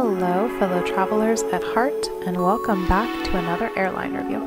Hello, fellow travelers at heart, and welcome back to another airline review.